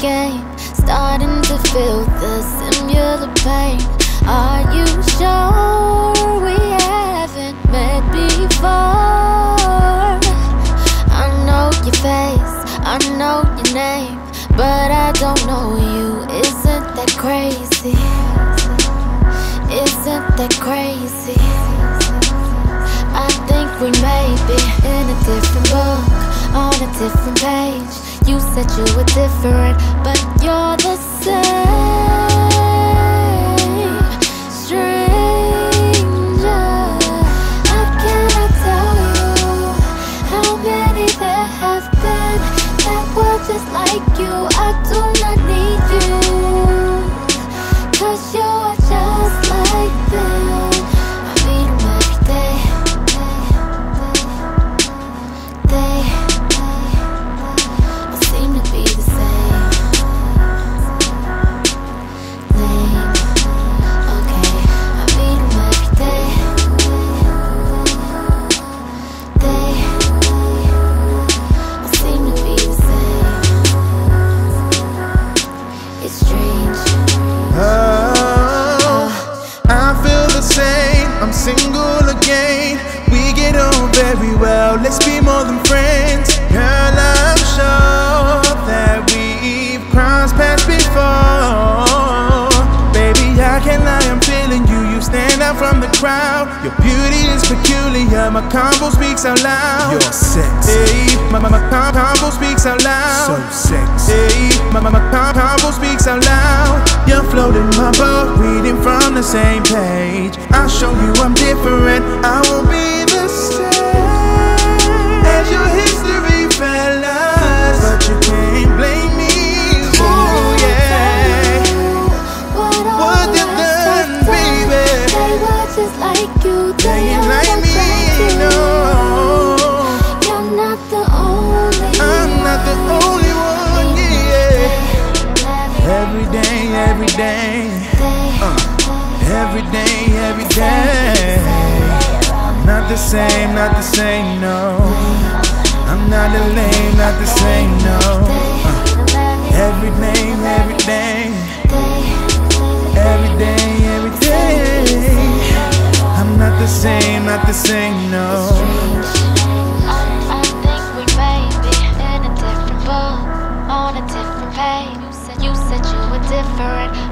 game. Starting to feel the similar pain. Are you sure we haven't met before? I know your face, I know your name, but I don't know you. Isn't that crazy? Isn't that crazy? I think we may be in a different book, on a different page. You said you were different, but you're the same. Stranger, I tell you how many there have been that were just like you? I do not need you, cause you're same. I'm single again. We get on very well. Let's be more than friends. Girl, I'm sure that we've crossed paths before. Baby, I can't lie. I'm feeling you. You stand out from the crowd. Your beauty is peculiar. My combo speaks out loud. You're sexy. Hey, my, my, my com- combo speaks out loud. So sexy. Hey, my, my, my com- combo speaks out loud. You're floating my boat, reading from the same page. I'll show you I'm different. I won't be the same as your history, fellas. But you can't blame me. Ooh, yeah. What you done, baby? They were just like you. They They ain't like me, no. you. You're not the only I'm not the only one, yeah. Every day, every day every day, every day. I'm not the same, not the same, no. I'm not the lame, not the same, no. Uh, every day, every day. Every day, every day. I'm not the same, not the same, no. different